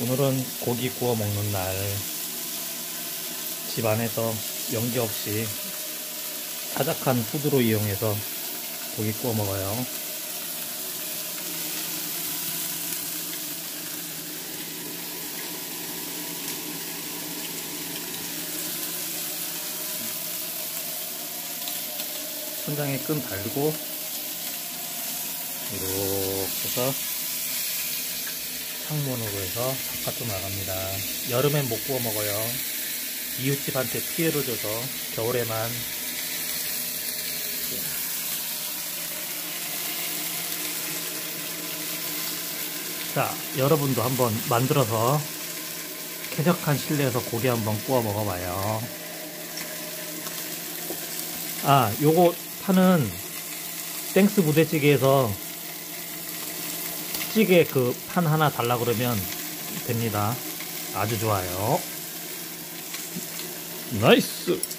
오늘은 고기 구워 먹는 날. 집안에서 연기 없이 자작한 푸드로 이용해서 고기 구워 먹어요. 천장에 끈 달고 이렇게 해서 창문으로 해서 바깥으로 나갑니다. 여름엔 못 구워 먹어요. 이웃집한테 피해를 줘서 겨울에만 자 여러분도 한번 만들어서 쾌적한 실내에서 고기 한번 구워 먹어봐요. 아 요거 파는 땡스 부대찌개에서 찌개 그 판 하나 달라 그러면 됩니다. 아주 좋아요. 나이스!